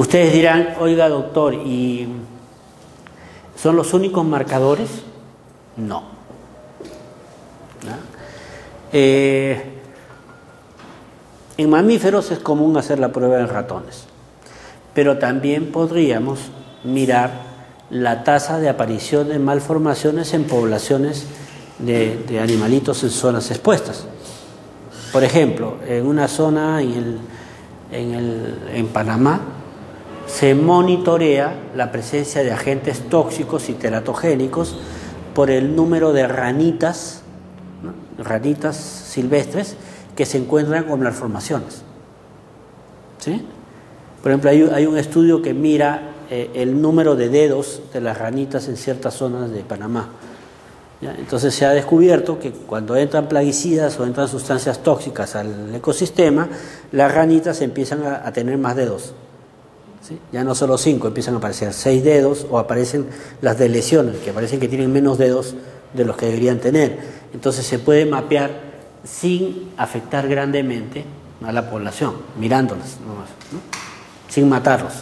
Ustedes dirán, oiga doctor, ¿y son los únicos marcadores? No. Eh, en mamíferos es común hacer la prueba en ratones, pero también podríamos mirar la tasa de aparición de malformaciones en poblaciones de, animalitos en zonas expuestas. Por ejemplo, en una zona en, en Panamá se monitorea la presencia de agentes tóxicos y teratogénicos por el número de ranitas, ranitas silvestres que se encuentran con malformaciones. ¿Sí? Por ejemplo, hay, un estudio que mira eh, el número de dedos de las ranitas en ciertas zonas de Panamá. Entonces se ha descubierto que cuando entran plaguicidas o entran sustancias tóxicas al ecosistema, las ranitas empiezan a tener más dedos. Ya no solo cinco, empiezan a aparecer seis dedos o aparecen las de lesiones, que parecen que tienen menos dedos de los que deberían tener. Entonces se puede mapear sin afectar grandemente a la población, mirándolas sin matarlos.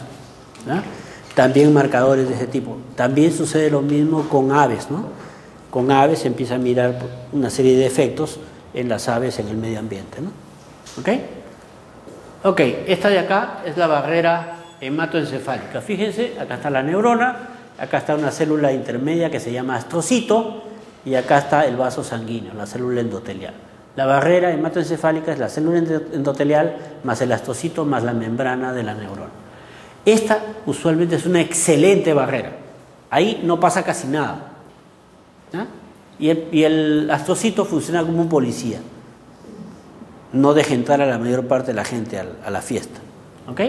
También marcadores de ese tipo. También sucede lo mismo con aves. ¿no? Con aves se empieza a mirar una serie de efectos en las aves en el medio ambiente. ¿no? ¿Ok? Ok, esta de acá es la barrera hematoencefálica. Fíjense, acá está la neurona, acá está una célula intermedia que se llama astrocito y acá está el vaso sanguíneo, la célula endotelial. La barrera hematoencefálica es la célula endotelial más el astrocito más la membrana de la neurona. Esta usualmente es una excelente barrera. Ahí no pasa casi nada. Y, el, astrocito funciona como un policía. No deja entrar a la mayor parte de la gente a, a la fiesta. ¿Ok?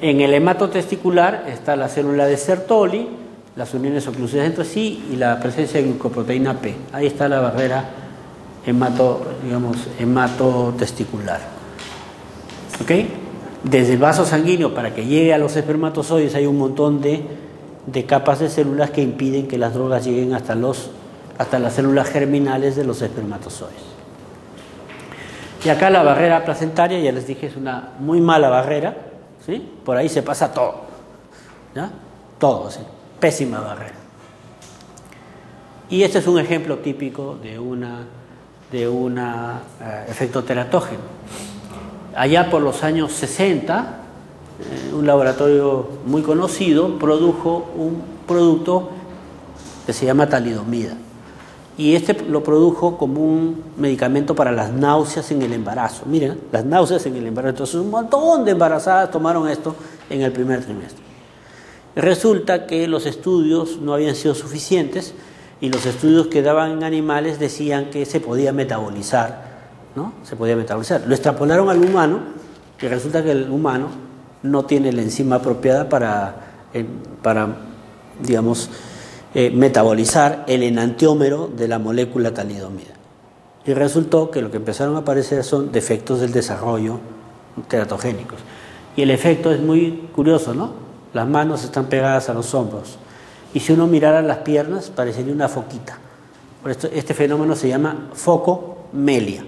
En el hemato testicular está la célula de Sertoli, las uniones oclusivas entre sí y la presencia de glucoproteína P. Ahí está la barrera hemato, digamos, hematotesticular. ¿Ok? Desde el vaso sanguíneo para que llegue a los espermatozoides hay un montón de, de capas de células que impiden que las drogas lleguen hasta, los, hasta las células germinales de los espermatozoides. Y acá la barrera placentaria, ya les dije, es una muy mala barrera por ahí se pasa todo. Todo, ¿sí? Pésima barrera. Y este es un ejemplo típico de una de un eh, efecto teratógeno. Allá por los años 60, eh, un laboratorio muy conocido produjo un producto que se llama talidomida y este lo produjo como un medicamento para las náuseas en el embarazo. Miren, las náuseas en el embarazo. Entonces un montón de embarazadas tomaron esto en el primer trimestre. Resulta que los estudios no habían sido suficientes y los estudios que daban en animales decían que se podía metabolizar, ¿no? Se podía metabolizar. Lo extrapolaron al humano y resulta que el humano no tiene la enzima apropiada para, eh, para digamos, eh, metabolizar el enantiómero de la molécula talidomida. Y resultó que lo que empezaron a aparecer son defectos del desarrollo teratogénicos. Y el efecto es muy curioso, ¿no? Las manos están pegadas a los hombros. Y si uno mirara las piernas, parecería una foquita. Por esto, este fenómeno se llama focomelia.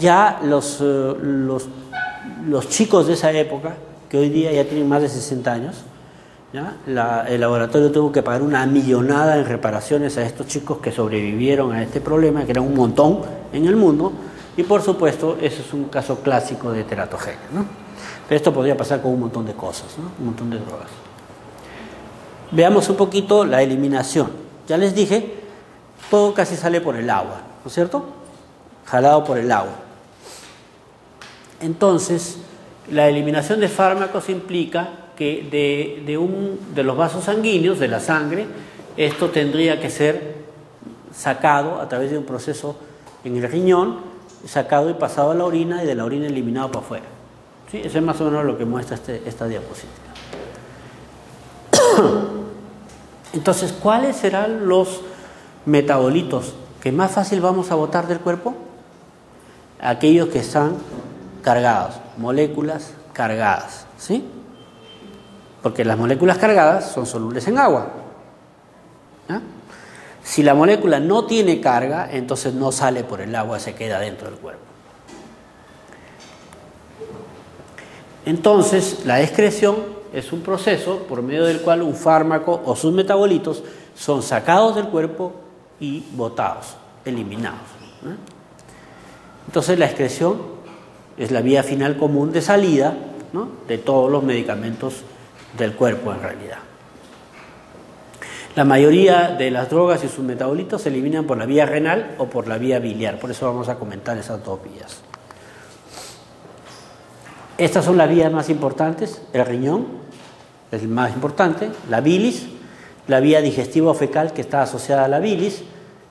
Ya los, eh, los, chicos de esa época, que hoy día ya tienen más de 60 años, el laboratorio tuvo que pagar una millonada en reparaciones a estos chicos que sobrevivieron a este problema, que era un montón en el mundo, y por supuesto, eso es un caso clásico de teratogenia. Pero esto podría pasar con un montón de cosas, un montón de drogas. Veamos un poquito la eliminación. Ya les dije, todo casi sale por el agua, ¿no es cierto? Jalado por el agua. Entonces, la eliminación de fármacos implica que de, de, un, de los vasos sanguíneos, de la sangre, esto tendría que ser sacado a través de un proceso en el riñón, sacado y pasado a la orina y de la orina eliminado para afuera. ¿Sí? Eso es más o menos lo que muestra este, esta diapositiva. Entonces, ¿cuáles serán los metabolitos que más fácil vamos a botar del cuerpo? Aquellos que están cargados, moléculas cargadas, ¿sí? Porque las moléculas cargadas son solubles en agua. Si la molécula no tiene carga, entonces no sale por el agua, se queda dentro del cuerpo. Entonces, la excreción es un proceso por medio del cual un fármaco o sus metabolitos son sacados del cuerpo y botados, eliminados. Entonces, la excreción es la vía final común de salida de todos los medicamentos del cuerpo en realidad. La mayoría de las drogas y sus metabolitos se eliminan por la vía renal o por la vía biliar, por eso vamos a comentar esas dos vías. Estas son las vías más importantes, el riñón es el más importante, la bilis, la vía digestiva fecal que está asociada a la bilis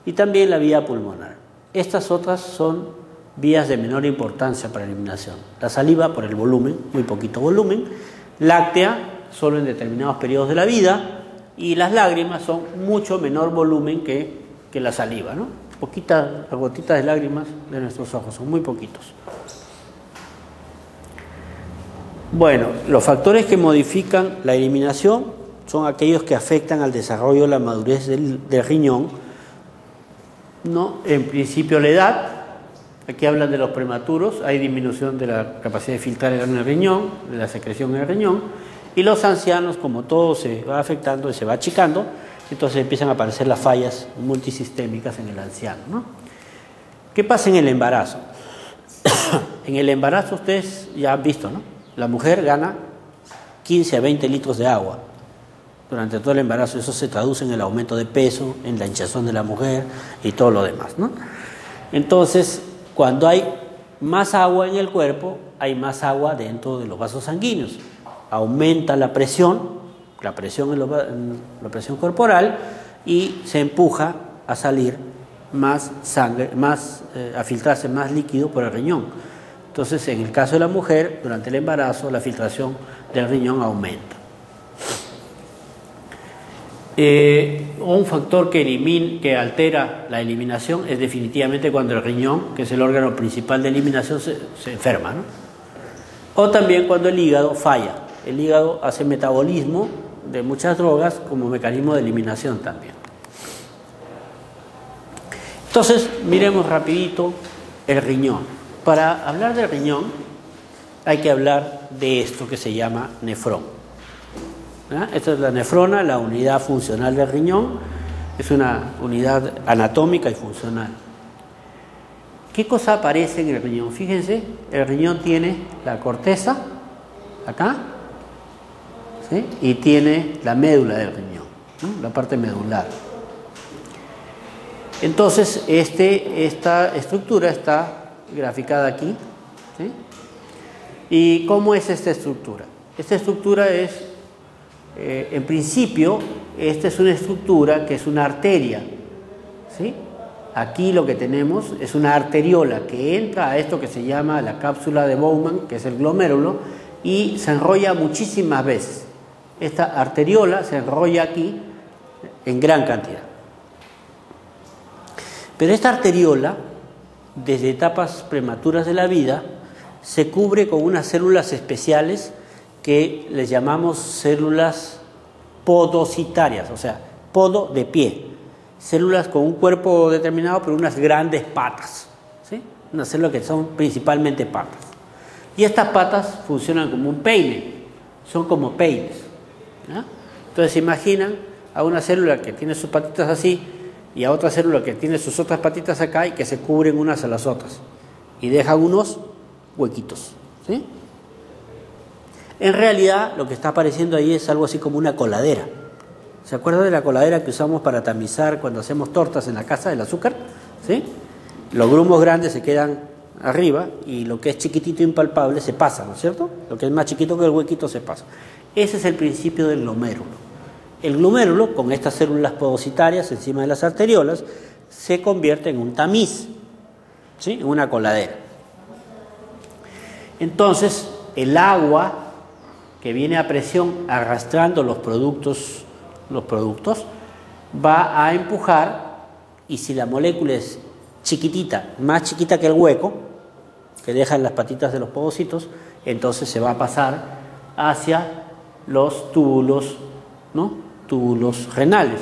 y también la vía pulmonar. Estas otras son vías de menor importancia para eliminación. La saliva por el volumen, muy poquito volumen, láctea solo en determinados periodos de la vida, y las lágrimas son mucho menor volumen que, que la saliva, ¿no? Poquitas, las gotitas de lágrimas de nuestros ojos, son muy poquitos. Bueno, los factores que modifican la eliminación son aquellos que afectan al desarrollo de la madurez del, riñón, ¿no? En principio la edad, aquí hablan de los prematuros, hay disminución de la capacidad de filtrar el riñón, de la secreción en el riñón, y los ancianos, como todo se va afectando y se va achicando, entonces empiezan a aparecer las fallas multisistémicas en el anciano. ¿no? ¿Qué pasa en el embarazo? en el embarazo ustedes ya han visto, ¿no? La mujer gana 15 a 20 litros de agua durante todo el embarazo. Eso se traduce en el aumento de peso, en la hinchazón de la mujer y todo lo demás, ¿no? Entonces, cuando hay más agua en el cuerpo, hay más agua dentro de los vasos sanguíneos aumenta la presión, la presión la presión corporal y se empuja a salir más sangre, más, eh, a filtrarse más líquido por el riñón. Entonces, en el caso de la mujer, durante el embarazo, la filtración del riñón aumenta. Eh, un factor que, elimina, que altera la eliminación es definitivamente cuando el riñón, que es el órgano principal de eliminación, se, se enferma. ¿no? O también cuando el hígado falla el hígado hace metabolismo de muchas drogas como mecanismo de eliminación también. Entonces, miremos rapidito el riñón. Para hablar del riñón hay que hablar de esto que se llama nefrón. Esta es la nefrona, la unidad funcional del riñón. Es una unidad anatómica y funcional. ¿Qué cosa aparece en el riñón? Fíjense, el riñón tiene la corteza, acá, y tiene la médula del riñón, la parte medular. Entonces, este, esta estructura está graficada aquí. ¿Y cómo es esta estructura? Esta estructura es, eh, en principio, esta es una estructura que es una arteria. Aquí lo que tenemos es una arteriola que entra a esto que se llama la cápsula de Bowman, que es el glomérulo, y se enrolla muchísimas veces esta arteriola se enrolla aquí en gran cantidad. Pero esta arteriola, desde etapas prematuras de la vida, se cubre con unas células especiales que les llamamos células podocitarias, o sea, podo de pie, células con un cuerpo determinado pero unas grandes patas, ¿sí? unas células que son principalmente patas. Y estas patas funcionan como un peine, son como peines. Entonces imaginan a una célula que tiene sus patitas así y a otra célula que tiene sus otras patitas acá y que se cubren unas a las otras y dejan unos huequitos. En realidad lo que está apareciendo ahí es algo así como una coladera. ¿Se acuerdan de la coladera que usamos para tamizar cuando hacemos tortas en la casa del azúcar? ¿Sí? Los grumos grandes se quedan arriba y lo que es chiquitito impalpable se pasa, ¿no es cierto? Lo que es más chiquito que el huequito se pasa. Ese es el principio del glomérulo. El glomérulo, con estas células podocitarias encima de las arteriolas, se convierte en un tamiz, ¿sí? en una coladera. Entonces, el agua que viene a presión arrastrando los productos, los productos va a empujar y si la molécula es chiquitita, más chiquita que el hueco que dejan las patitas de los podocitos, entonces se va a pasar hacia los túbulos, ¿no? túbulos renales.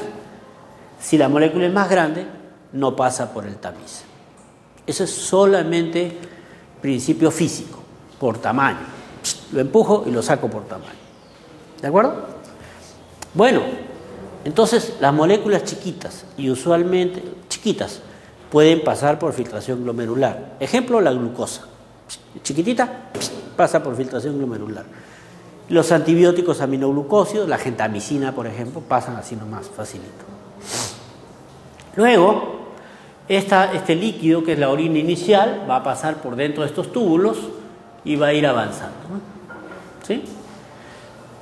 Si la molécula es más grande, no pasa por el tamiz. Eso es solamente principio físico, por tamaño. lo empujo y lo saco por tamaño. ¿De acuerdo? Bueno, entonces las moléculas chiquitas y usualmente chiquitas pueden pasar por filtración glomerular. Ejemplo, la glucosa. Chiquitita, pasa por filtración glomerular. Los antibióticos aminoglucósidos, la gentamicina, por ejemplo, pasan así nomás, facilito. Luego, este líquido, que es la orina inicial, va a pasar por dentro de estos túbulos y va a ir avanzando. ¿Sí?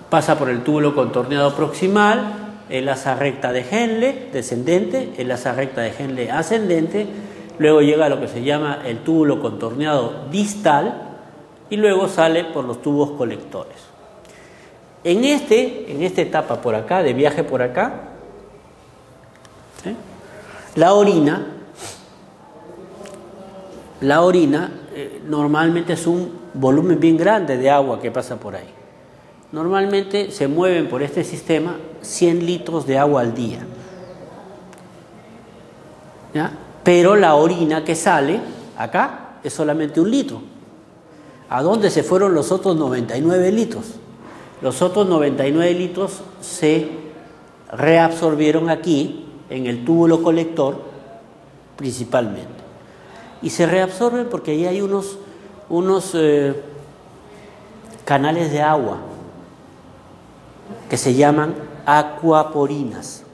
Pasa por el túbulo contorneado proximal, el asa recta de Henle, descendente, el asa recta de Henle, ascendente, luego llega a lo que se llama el túbulo contorneado distal y luego sale por los tubos colectores. En, este, en esta etapa por acá, de viaje por acá, la orina, la orina eh, normalmente es un volumen bien grande de agua que pasa por ahí. Normalmente se mueven por este sistema 100 litros de agua al día. Pero la orina que sale acá es solamente un litro. ¿A dónde se fueron los otros 99 litros? Los otros 99 litros se reabsorbieron aquí, en el túbulo colector, principalmente. Y se reabsorben porque ahí hay unos, unos eh, canales de agua que se llaman acuaporinas.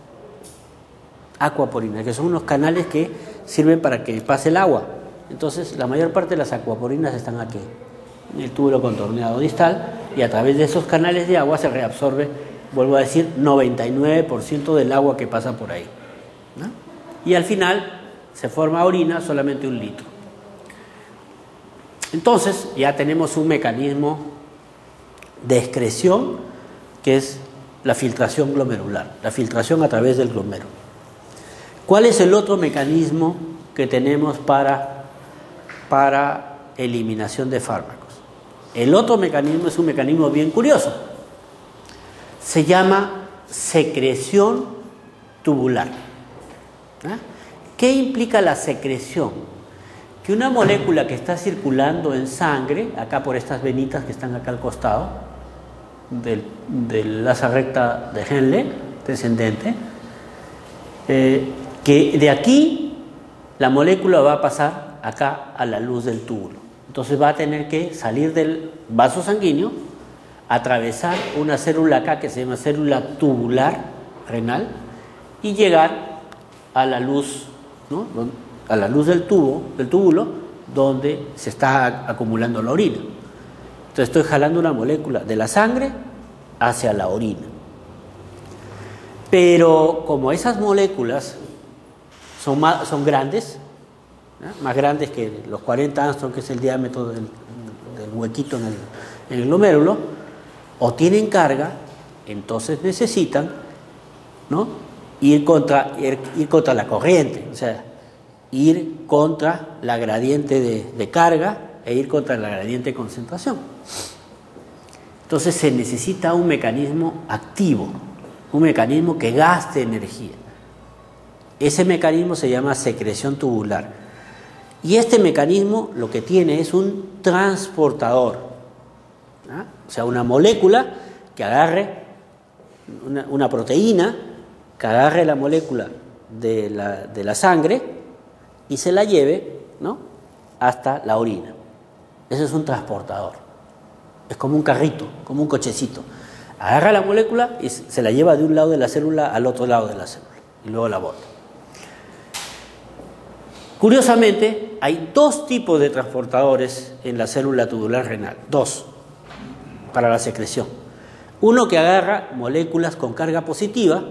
Acuaporinas, que son unos canales que sirven para que pase el agua. Entonces, la mayor parte de las acuaporinas están aquí, en el túbulo contorneado distal, y a través de esos canales de agua se reabsorbe, vuelvo a decir, 99% del agua que pasa por ahí. Y al final se forma orina solamente un litro. Entonces, ya tenemos un mecanismo de excreción que es la filtración glomerular, la filtración a través del glomérulo. ¿Cuál es el otro mecanismo que tenemos para, para eliminación de fármacos? El otro mecanismo es un mecanismo bien curioso. Se llama secreción tubular. ¿Ah? ¿Qué implica la secreción? Que una molécula que está circulando en sangre, acá por estas venitas que están acá al costado, del, del asa recta de Henle, descendente, eh, que de aquí la molécula va a pasar acá a la luz del túbulo. Entonces va a tener que salir del vaso sanguíneo, atravesar una célula acá que se llama célula tubular renal y llegar a la luz, ¿no? a la luz del tubo, del túbulo, donde se está acumulando la orina. Entonces estoy jalando una molécula de la sangre hacia la orina. Pero como esas moléculas son, son grandes, más grandes que los 40 angstrom, que es el diámetro del, huequito en el, glomérulo, o tienen carga, entonces necesitan ¿no? ir, contra, ir, contra la corriente, o sea, ir contra la gradiente de, de carga e ir contra la gradiente de concentración. Entonces se necesita un mecanismo activo, un mecanismo que gaste energía. Ese mecanismo se llama secreción tubular. Y este mecanismo lo que tiene es un transportador, ¿ah? o sea, una molécula que agarre, una, proteína que agarre la molécula de la, de la sangre y se la lleve ¿no? hasta la orina. Ese es un transportador. Es como un carrito, como un cochecito. Agarra la molécula y se la lleva de un lado de la célula al otro lado de la célula y luego la bota. Curiosamente, hay dos tipos de transportadores en la célula tubular renal, dos, para la secreción. Uno que agarra moléculas con carga positiva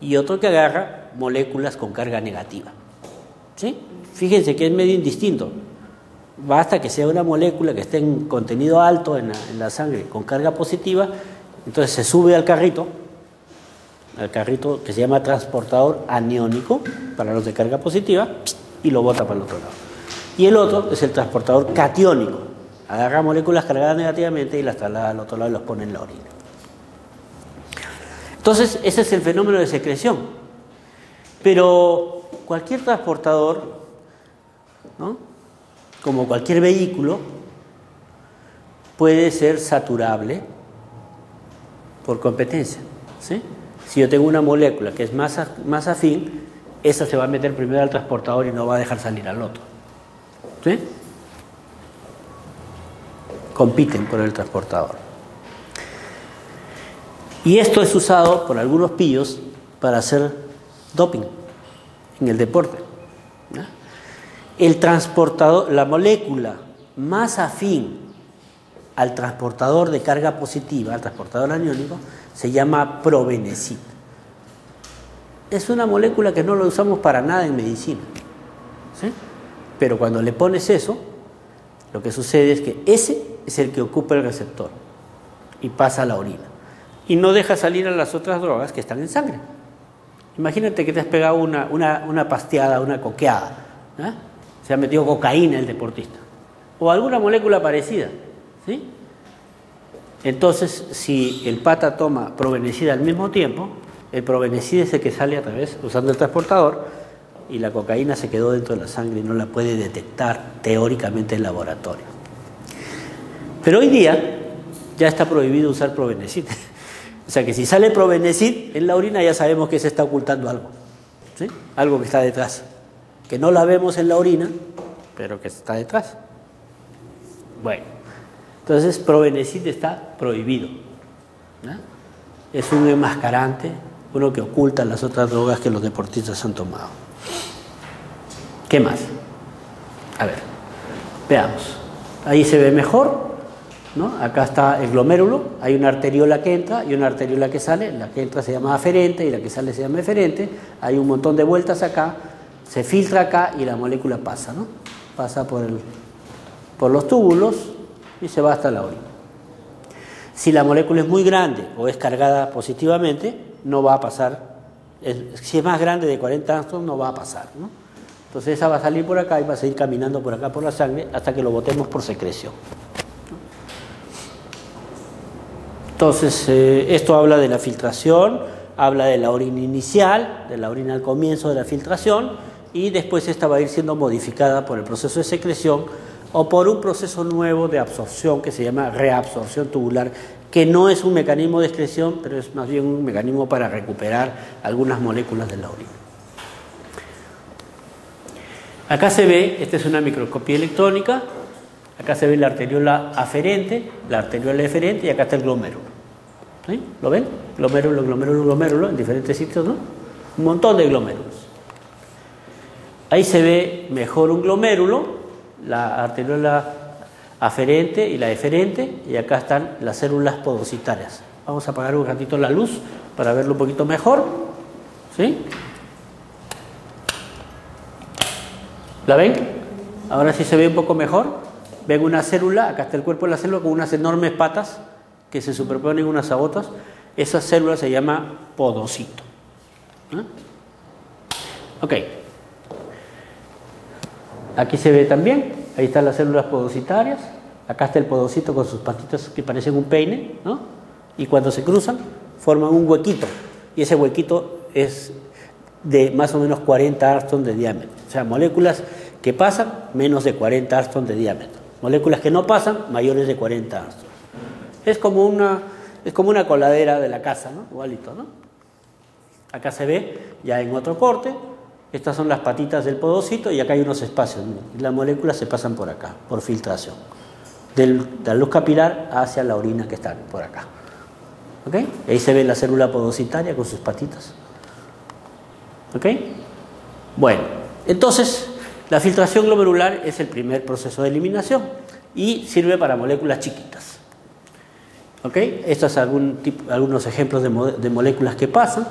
y otro que agarra moléculas con carga negativa. ¿Sí? Fíjense que es medio indistinto. Basta que sea una molécula que esté en contenido alto en la, sangre con carga positiva, entonces se sube al carrito, al carrito que se llama transportador aniónico para los de carga positiva y lo bota para el otro lado. Y el otro es el transportador catiónico. Agarra moléculas cargadas negativamente y las traslada al otro lado y los pone en la orina. Entonces, ese es el fenómeno de secreción. Pero cualquier transportador, ¿no? como cualquier vehículo, puede ser saturable por competencia. Si yo tengo una molécula que es más, más afín, esa se va a meter primero al transportador y no va a dejar salir al otro. ¿Sí? Compiten por el transportador. Y esto es usado por algunos pillos para hacer doping en el deporte. El transportador, la molécula más afín al transportador de carga positiva, al transportador aniónico, se llama provenecid. Es una molécula que no la usamos para nada en medicina. Pero cuando le pones eso, lo que sucede es que ese es el que ocupa el receptor y pasa a la orina. Y no deja salir a las otras drogas que están en sangre. Imagínate que te has pegado una, una, pasteada, una coqueada. ¿eh? Se ha metido cocaína el deportista. O alguna molécula parecida. ¿sí? Entonces, si el pata toma provenecida al mismo tiempo, el provenecida es el que sale a través, usando el transportador, y la cocaína se quedó dentro de la sangre y no la puede detectar teóricamente en laboratorio. Pero hoy día ya está prohibido usar provenecid. O sea que si sale provenecid en la orina ya sabemos que se está ocultando algo. ¿sí? Algo que está detrás. Que no la vemos en la orina, pero que está detrás. Bueno, entonces provenecid está prohibido. Es un enmascarante, uno que oculta las otras drogas que los deportistas han tomado. ¿Qué más? A ver, veamos. Ahí se ve mejor. Acá está el glomérulo, hay una arteriola que entra y una arteriola que sale, la que entra se llama aferente y la que sale se llama eferente, hay un montón de vueltas acá, se filtra acá y la molécula pasa, ¿no? Pasa por, el, por los túbulos y se va hasta la orina. Si la molécula es muy grande o es cargada positivamente, no va a pasar, si es más grande de 40 angstrom no va a pasar, ¿no? Entonces esa va a salir por acá y va a seguir caminando por acá por la sangre hasta que lo botemos por secreción. Entonces, eh, esto habla de la filtración, habla de la orina inicial, de la orina al comienzo de la filtración, y después esta va a ir siendo modificada por el proceso de secreción o por un proceso nuevo de absorción que se llama reabsorción tubular, que no es un mecanismo de excreción, pero es más bien un mecanismo para recuperar algunas moléculas de la orina. Acá se ve, esta es una microscopía electrónica, acá se ve la arteriola aferente, la arteriola eferente y acá está el glomérulo. ¿Lo ven? Glomérulo, glomérulo, glomérulo, en diferentes sitios, ¿no? Un montón de glomérulos. Ahí se ve mejor un glomérulo, la arteriola aferente y la eferente, y acá están las células podocitarias. Vamos a apagar un ratito la luz para verlo un poquito mejor. ¿Sí? ¿La ven? Ahora sí se ve un poco mejor. Ven una célula, acá está el cuerpo de la célula con unas enormes patas que se superponen unas a otras, esa célula se llama podocito. Ok. Aquí se ve también, ahí están las células podocitarias, acá está el podocito con sus patitas que parecen un peine, ¿no? Y cuando se cruzan, forman un huequito, y ese huequito es de más o menos 40 armstrong de diámetro. O sea, moléculas que pasan, menos de 40 armstrong de diámetro. Moléculas que no pasan, mayores de 40 armstrong. Es como una, es como una coladera de la casa, ¿no? Igualito, ¿no? Acá se ve ya en otro corte, estas son las patitas del podocito y acá hay unos espacios. Las moléculas se pasan por acá, por filtración. de la luz capilar hacia la orina que está por acá. ¿Ok? Ahí se ve la célula podocitaria con sus patitas. ¿Ok? Bueno, entonces la filtración glomerular es el primer proceso de eliminación y sirve para moléculas chiquitas. ¿Ok? Estos son algunos ejemplos de, moléculas que pasan.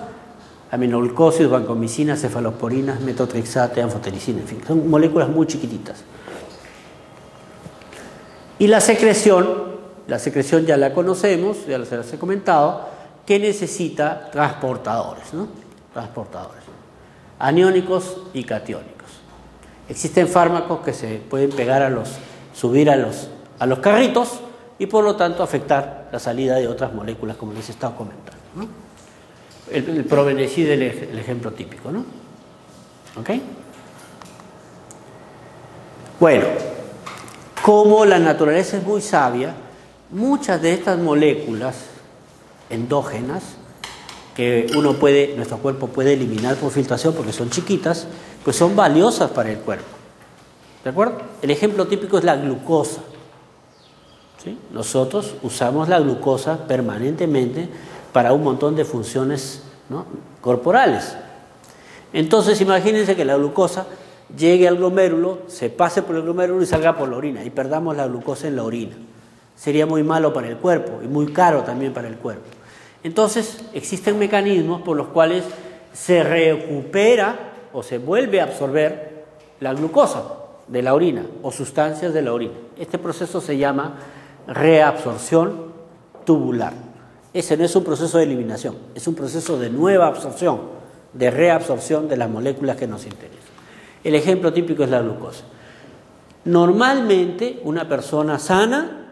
Aminoglucósidos, vancomicinas, cefalosporinas, metotrexate, anfotericina, en fin, son moléculas muy chiquititas. Y la secreción, la secreción ya la conocemos, ya se las he comentado, que necesita transportadores, ¿no? Transportadores, aniónicos y catiónicos. Existen fármacos que se pueden pegar a los, subir a los, a los carritos y por lo tanto afectar la salida de otras moléculas, como les he estado comentando. El, el provenecid es el, ejemplo típico. ¿no? ¿Ok? Bueno, como la naturaleza es muy sabia, muchas de estas moléculas endógenas que uno puede, nuestro cuerpo puede eliminar por filtración porque son chiquitas, pues son valiosas para el cuerpo. ¿De acuerdo? El ejemplo típico es la glucosa. Nosotros usamos la glucosa permanentemente para un montón de funciones corporales. Entonces imagínense que la glucosa llegue al glomérulo, se pase por el glomérulo y salga por la orina y perdamos la glucosa en la orina. Sería muy malo para el cuerpo y muy caro también para el cuerpo. Entonces existen mecanismos por los cuales se recupera o se vuelve a absorber la glucosa de la orina o sustancias de la orina. Este proceso se llama reabsorción tubular. Ese no es un proceso de eliminación, es un proceso de nueva absorción, de reabsorción de las moléculas que nos interesan. El ejemplo típico es la glucosa. Normalmente una persona sana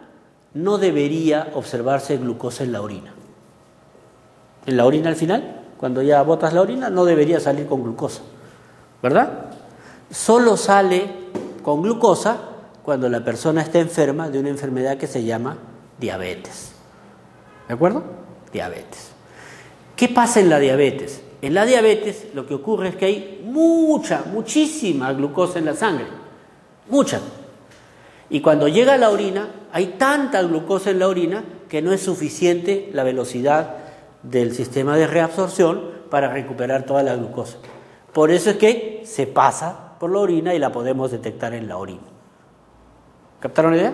no debería observarse glucosa en la orina. En la orina al final, cuando ya botas la orina, no debería salir con glucosa, ¿verdad? Solo sale con glucosa cuando la persona está enferma de una enfermedad que se llama diabetes. ¿De acuerdo? Diabetes. ¿Qué pasa en la diabetes? En la diabetes lo que ocurre es que hay mucha, muchísima glucosa en la sangre. Mucha. Y cuando llega a la orina, hay tanta glucosa en la orina que no es suficiente la velocidad del sistema de reabsorción para recuperar toda la glucosa. Por eso es que se pasa por la orina y la podemos detectar en la orina. ¿Captaron la idea?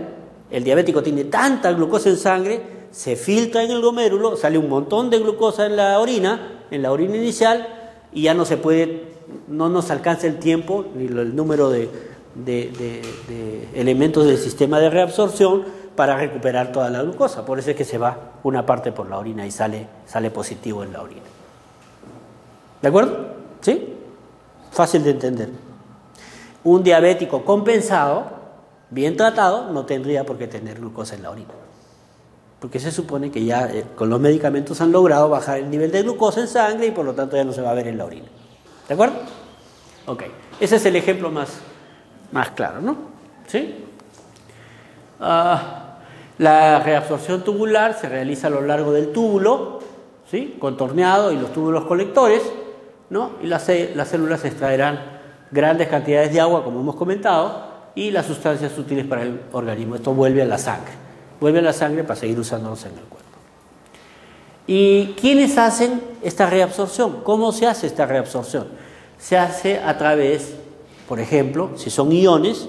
El diabético tiene tanta glucosa en sangre, se filtra en el glomérulo, sale un montón de glucosa en la orina, en la orina inicial, y ya no se puede, no nos alcanza el tiempo ni el número de, elementos del sistema de reabsorción para recuperar toda la glucosa. Por eso es que se va una parte por la orina y sale, sale positivo en la orina. ¿De acuerdo? ¿Sí? Fácil de entender. Un diabético compensado, bien tratado, no tendría por qué tener glucosa en la orina. Porque se supone que ya eh, con los medicamentos han logrado bajar el nivel de glucosa en sangre y por lo tanto ya no se va a ver en la orina. ¿De acuerdo? Ok. Ese es el ejemplo más, más claro, ¿no? ¿Sí? Ah, la reabsorción tubular se realiza a lo largo del túbulo, ¿sí? contorneado y los túbulos colectores, ¿no? y las, las células extraerán grandes cantidades de agua, como hemos comentado, y las sustancias útiles para el organismo. Esto vuelve a la sangre, vuelve a la sangre para seguir usándolos en el cuerpo. ¿Y quiénes hacen esta reabsorción? ¿Cómo se hace esta reabsorción? Se hace a través, por ejemplo, si son iones,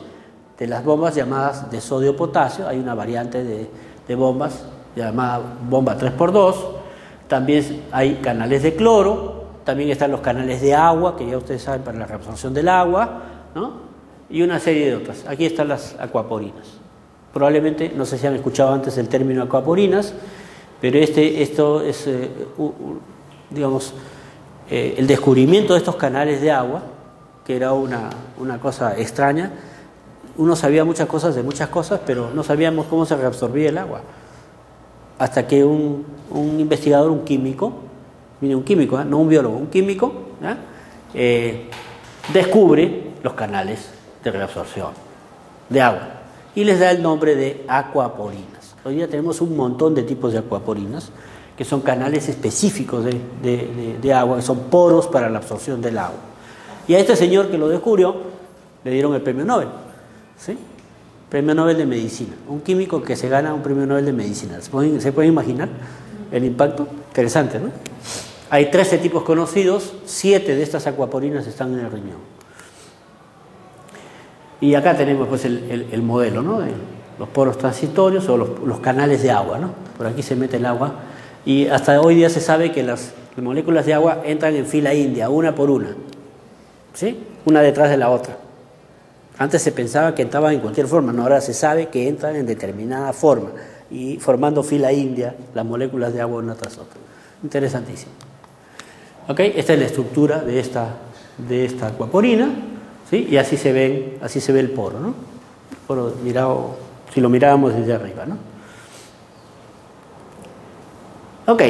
de las bombas llamadas de sodio-potasio, hay una variante de, bombas llamada bomba 3x2, también hay canales de cloro, también están los canales de agua, que ya ustedes saben para la reabsorción del agua, ¿no? y una serie de otras. Aquí están las acuaporinas. Probablemente, no sé si han escuchado antes el término acuaporinas, pero este, esto es, eh, digamos, eh, el descubrimiento de estos canales de agua, que era una, una cosa extraña, uno sabía muchas cosas de muchas cosas, pero no sabíamos cómo se reabsorbía el agua. Hasta que un, investigador, un químico, mire, un químico, ¿eh? no un biólogo, un químico, descubre los canales de reabsorción de agua y les da el nombre de acuaporinas. Hoy día tenemos un montón de tipos de acuaporinas que son canales específicos de, agua, que son poros para la absorción del agua. Y a este señor que lo descubrió le dieron el premio Nobel. ¿sí? Premio Nobel de Medicina. Un químico que se gana un premio Nobel de Medicina. ¿Se pueden, imaginar el impacto? Interesante, ¿no? Hay 13 tipos conocidos, 7 de estas acuaporinas están en el riñón. Y acá tenemos pues el, modelo, ¿no? Los poros transitorios o los, canales de agua, ¿no? Por aquí se mete el agua. Y hasta hoy día se sabe que las moléculas de agua entran en fila india, una por una. ¿Sí? Una detrás de la otra. Antes se pensaba que entraban en cualquier forma, no, ahora se sabe que entran en determinada forma y formando fila india las moléculas de agua una tras otra. Interesantísimo. ¿Ok? Esta es la estructura de esta, de esta acuaporina, ¿sí? Y así se, ve, así se ve el poro, ¿no? poro mirado, si lo mirábamos desde arriba, ¿no? Ok,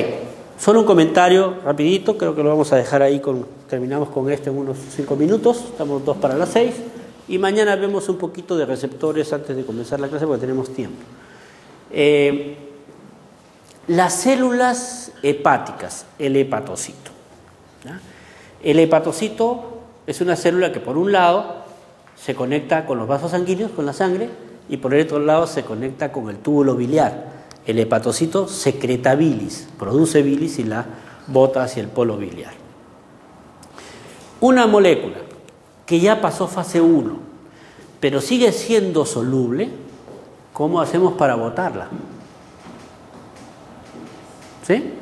solo un comentario rapidito, creo que lo vamos a dejar ahí, terminamos con esto en unos cinco minutos, estamos dos para las seis. Y mañana vemos un poquito de receptores antes de comenzar la clase porque tenemos tiempo. Eh, las células hepáticas, el hepatocito. El hepatocito es una célula que por un lado se conecta con los vasos sanguíneos, con la sangre, y por el otro lado se conecta con el túbulo biliar. El hepatocito secreta bilis, produce bilis y la bota hacia el polo biliar. Una molécula que ya pasó fase 1, pero sigue siendo soluble, ¿cómo hacemos para botarla? ¿Sí?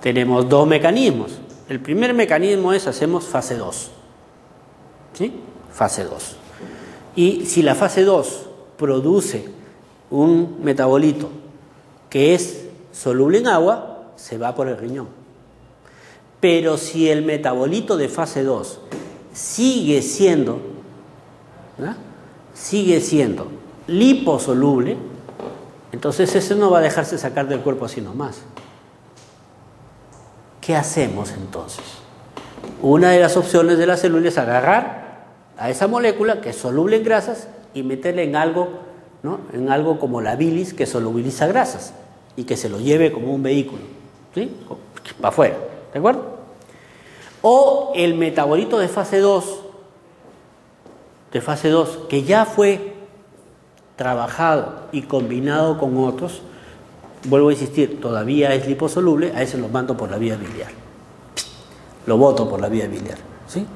Tenemos dos mecanismos. El primer mecanismo es hacemos fase 2. ¿Sí? Fase 2. Y si la fase 2 produce un metabolito que es soluble en agua, se va por el riñón. Pero si el metabolito de fase 2 sigue siendo, sigue siendo liposoluble, entonces ese no va a dejarse sacar del cuerpo así nomás. ¿Qué hacemos entonces? Una de las opciones de la célula es agarrar a esa molécula que es soluble en grasas y meterla en algo, ¿no? en algo como la bilis que solubiliza grasas y que se lo lleve como un vehículo, ¿sí? Para afuera, ¿de acuerdo? O el metabolito de fase 2, de fase 2, que ya fue trabajado y combinado con otros, vuelvo a insistir, todavía es liposoluble, a ese lo mando por la vía biliar. Lo voto por la vía biliar, ¿sí?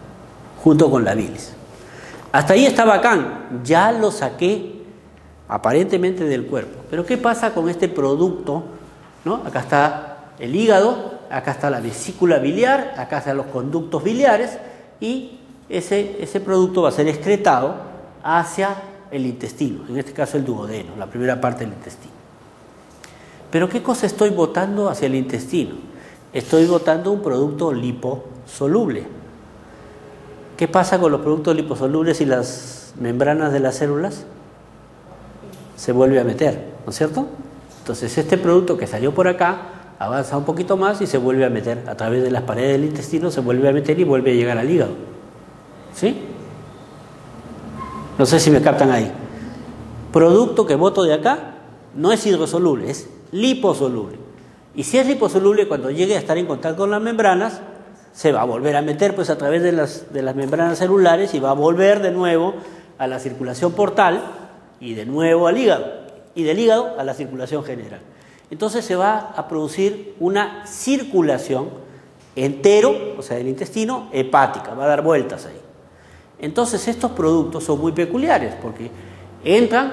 Junto con la bilis. Hasta ahí está bacán, ya lo saqué aparentemente del cuerpo. Pero ¿qué pasa con este producto? ¿No? Acá está el hígado, acá está la vesícula biliar, acá están los conductos biliares y ese, ese producto va a ser excretado hacia el intestino, en este caso el duodeno, la primera parte del intestino. Pero ¿qué cosa estoy botando hacia el intestino? Estoy botando un producto liposoluble. ¿Qué pasa con los productos liposolubles y las membranas de las células? Se vuelve a meter, ¿no es cierto? Entonces este producto que salió por acá avanza un poquito más y se vuelve a meter a través de las paredes del intestino, se vuelve a meter y vuelve a llegar al hígado. ¿Sí? No sé si me captan ahí. Producto que boto de acá no es hidrosoluble, es liposoluble. Y si es liposoluble, cuando llegue a estar en contacto con las membranas, se va a volver a meter pues a través de las, de las membranas celulares y va a volver de nuevo a la circulación portal y de nuevo al hígado y del hígado a la circulación general. Entonces se va a producir una circulación entero, o sea, del intestino, hepática, va a dar vueltas ahí. Entonces estos productos son muy peculiares porque entran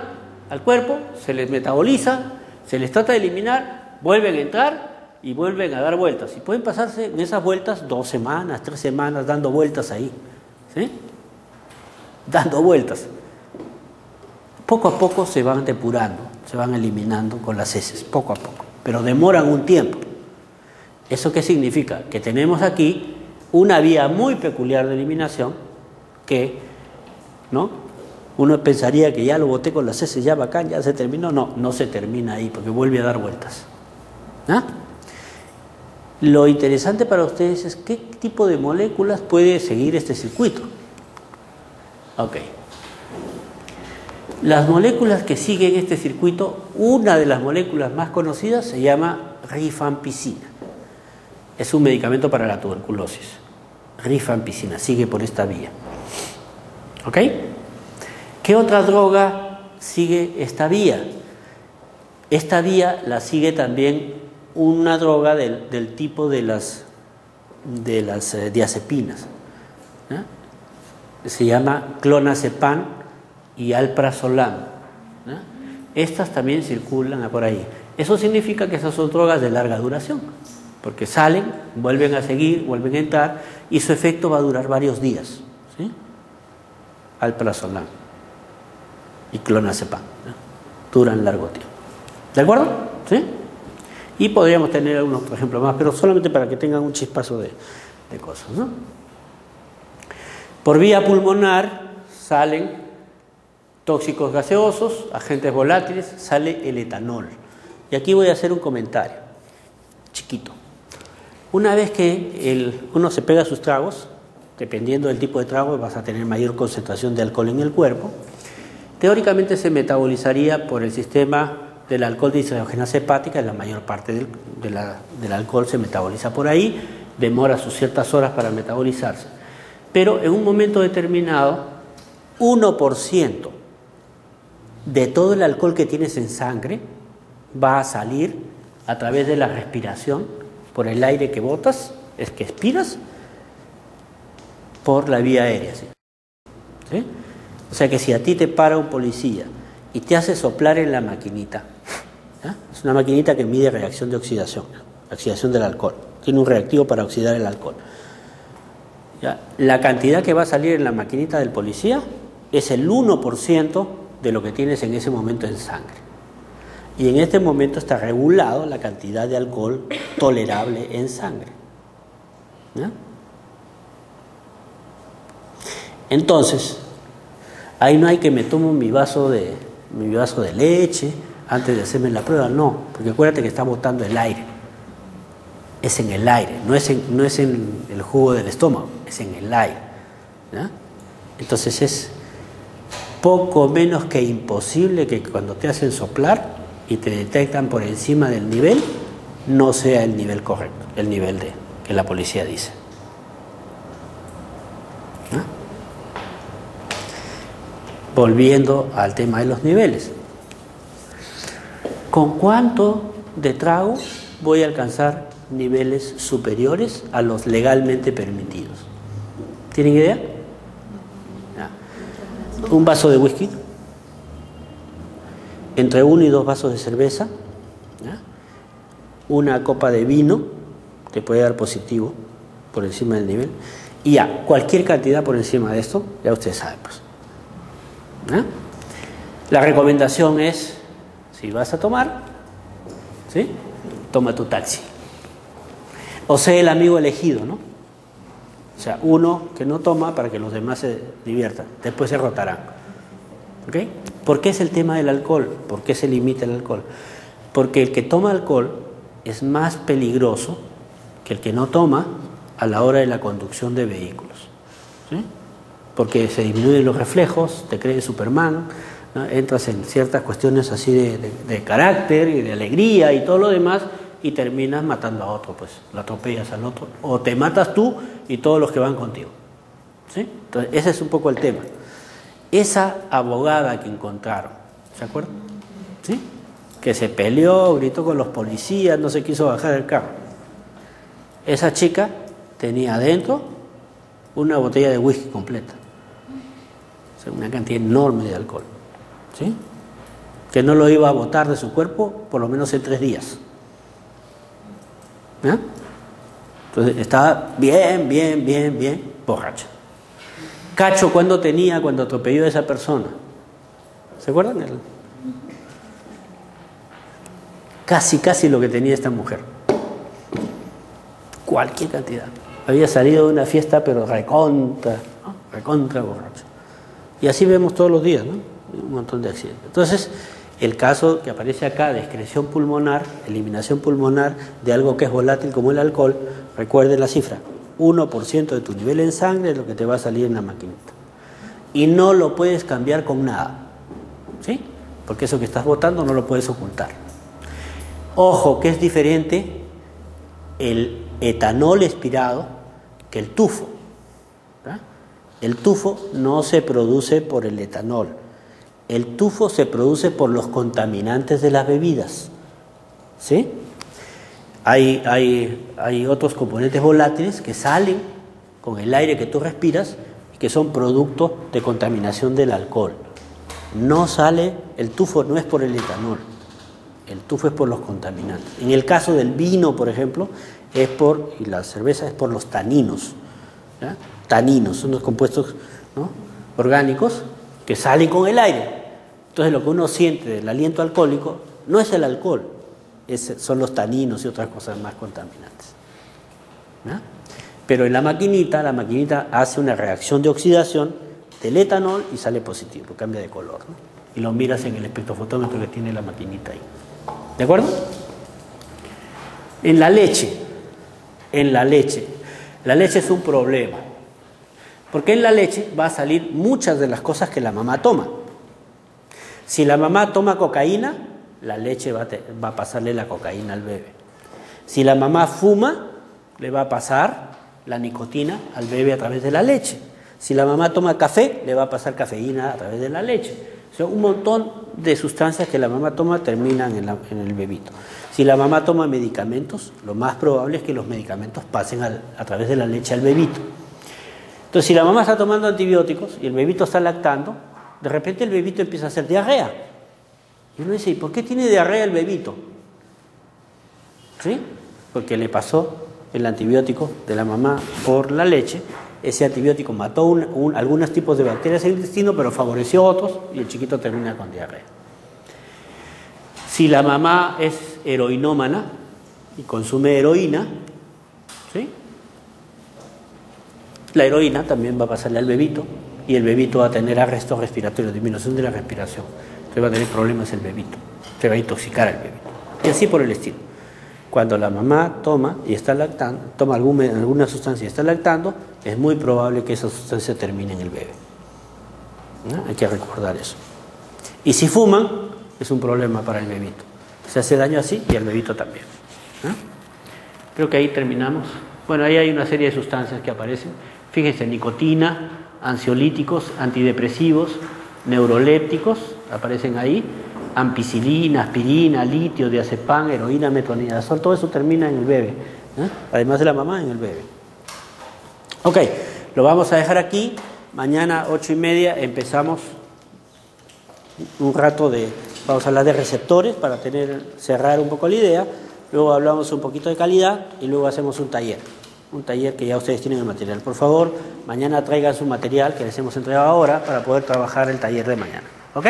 al cuerpo, se les metaboliza, se les trata de eliminar, vuelven a entrar y vuelven a dar vueltas. Y pueden pasarse en esas vueltas dos semanas, tres semanas dando vueltas ahí. ¿sí? Dando vueltas. Poco a poco se van depurando, se van eliminando con las heces, poco a poco. Pero demoran un tiempo. ¿Eso qué significa? Que tenemos aquí una vía muy peculiar de eliminación que, ¿no? Uno pensaría que ya lo boté con las heces, ya bacán, ya se terminó. No, no se termina ahí porque vuelve a dar vueltas. ¿Ah? Lo interesante para ustedes es qué tipo de moléculas puede seguir este circuito. Ok. Las moléculas que siguen este circuito, una de las moléculas más conocidas se llama rifampicina. Es un medicamento para la tuberculosis. Rifampicina, sigue por esta vía. ¿Ok? ¿Qué otra droga sigue esta vía? Esta vía la sigue también una droga del, tipo de las, de las eh, diazepinas. Se llama clonazepam y alprazolam. Estas también circulan por ahí. Eso significa que esas son drogas de larga duración, porque salen, vuelven a seguir, vuelven a entrar y su efecto va a durar varios días. ¿sí? Alprazolam y clonazepam. Duran largo tiempo. ¿De acuerdo? Y podríamos tener algunos otro ejemplo más, pero solamente para que tengan un chispazo de, cosas. ¿no? Por vía pulmonar salen tóxicos gaseosos, agentes volátiles, sale el etanol. Y aquí voy a hacer un comentario, chiquito. Una vez que el, uno se pega sus tragos, dependiendo del tipo de trago, vas a tener mayor concentración de alcohol en el cuerpo, teóricamente se metabolizaría por el sistema del alcohol de deshidrogenasa hepática, la mayor parte del, del alcohol se metaboliza por ahí, demora sus ciertas horas para metabolizarse. Pero en un momento determinado, 1% de todo el alcohol que tienes en sangre va a salir a través de la respiración, por el aire que botas, es que expiras, por la vía aérea. O sea que si a ti te para un policía y te hace soplar en la maquinita, es una maquinita que mide reacción de oxidación, oxidación del alcohol, tiene un reactivo para oxidar el alcohol. La cantidad que va a salir en la maquinita del policía es el 1% de lo que tienes en ese momento en sangre. Y en este momento está regulado la cantidad de alcohol tolerable en sangre. Entonces, ahí no hay que me tomo mi vaso de, mi vaso de leche antes de hacerme la prueba, no, porque acuérdate que está botando el aire. Es en el aire, no es en, no es en el jugo del estómago, es en el aire. Entonces es poco menos que imposible que cuando te hacen soplar y te detectan por encima del nivel, no sea el nivel correcto, el nivel de que la policía dice. Volviendo al tema de los niveles. ¿Con cuánto de trago voy a alcanzar niveles superiores a los legalmente permitidos? ¿Tienen idea? Un vaso de whisky, entre uno y dos vasos de cerveza, una copa de vino, que puede dar positivo por encima del nivel, y ya, cualquier cantidad por encima de esto, ya ustedes saben, pues. La recomendación es, si vas a tomar, ¿sí? toma tu taxi. O sea, el amigo elegido, ¿no? O sea, uno que no toma para que los demás se diviertan, después se rotarán. ¿Ok? ¿Por qué es el tema del alcohol? ¿Por qué se limita el alcohol? Porque el que toma alcohol es más peligroso que el que no toma a la hora de la conducción de vehículos. ¿sí? porque se disminuyen los reflejos, te crees Superman, entras en ciertas cuestiones así de, carácter y de alegría y todo lo demás y terminas matando a otro, pues lo atropellas al otro, o te matas tú y todos los que van contigo. ¿sí? Entonces, ese es un poco el tema. Esa abogada que encontraron, ¿se acuerdan? ¿Sí? Que se peleó, gritó con los policías, no se quiso bajar del carro. Esa chica tenía adentro una botella de whisky completa una cantidad enorme de alcohol, ¿sí? que no lo iba a botar de su cuerpo por lo menos en tres días. Entonces estaba bien, bien, bien, bien borracho. Cacho, ¿cuándo tenía cuando atropelló a esa persona? ¿Se acuerdan? Casi, casi lo que tenía esta mujer. Cualquier cantidad. Había salido de una fiesta, pero recontra, recontra borracho. Y así vemos todos los días, ¿no? Un montón de accidentes. Entonces, el caso que aparece acá de excreción pulmonar, eliminación pulmonar de algo que es volátil como el alcohol, recuerden la cifra, 1% de tu nivel en sangre es lo que te va a salir en la maquinita. Y no lo puedes cambiar con nada, ¿sí? Porque eso que estás votando no lo puedes ocultar. Ojo, que es diferente el etanol expirado que el tufo. El tufo no se produce por el etanol. El tufo se produce por los contaminantes de las bebidas. ¿Sí? Hay, hay, hay otros componentes volátiles que salen con el aire que tú respiras y que son producto de contaminación del alcohol. No sale, el tufo no es por el etanol, el tufo es por los contaminantes. En el caso del vino, por ejemplo, es por, y la cerveza es por los taninos taninos, son los compuestos orgánicos que salen con el aire. Entonces lo que uno siente del aliento alcohólico no es el alcohol, son los taninos y otras cosas más contaminantes. Pero en la maquinita, la maquinita hace una reacción de oxidación del etanol y sale positivo, cambia de color. Y lo miras en el espectrofotómetro que tiene la maquinita ahí. ¿De acuerdo? En la leche, en la leche, la leche es un problema. Porque en la leche va a salir muchas de las cosas que la mamá toma. Si la mamá toma cocaína, la leche va a, pasarle la cocaína al bebé. Si la mamá fuma, le va a pasar la nicotina al bebé a través de la leche. Si la mamá toma café, le va a pasar cafeína a través de la leche. O sea, un montón de sustancias que la mamá toma terminan en, el bebito. Si la mamá toma medicamentos, lo más probable es que los medicamentos pasen a través de la leche al bebito. Entonces, si la mamá está tomando antibióticos y el bebito está lactando, de repente el bebito empieza a hacer diarrea. Y uno dice, ¿y por qué tiene diarrea el bebito? ¿Sí? Porque le pasó el antibiótico de la mamá por la leche. Ese antibiótico mató algunos tipos de bacterias en el intestino, pero favoreció otros y el chiquito termina con diarrea. Si la mamá es heroinómana y consume heroína, ¿sí? la heroína también va a pasarle al bebito y el bebito va a tener arresto respiratorio, disminución de la respiración. Entonces va a tener problemas el bebito, se va a intoxicar el bebito. Y así por el estilo. Cuando la mamá toma y está lactando, toma alguna, sustancia y está lactando, es muy probable que esa sustancia termine en el bebé. Hay que recordar eso. Y si fuman, es un problema para el bebito. Se hace daño así y al bebito también. Creo que ahí terminamos. Bueno, ahí hay una serie de sustancias que aparecen. Fíjense, nicotina, ansiolíticos, antidepresivos, neurolépticos, aparecen ahí, ampicilina, aspirina, litio, diazepam, heroína, metronidazol, todo eso termina en el bebé, ¿eh? además de la mamá, en el bebé. Ok, lo vamos a dejar aquí, mañana ocho y media empezamos un rato de, vamos a hablar de receptores para tener, cerrar un poco la idea, luego hablamos un poquito de calidad y luego hacemos un taller un taller que ya ustedes tienen el material. Por favor, mañana traigan su material que les hemos entregado ahora para poder trabajar el taller de mañana. ¿Ok?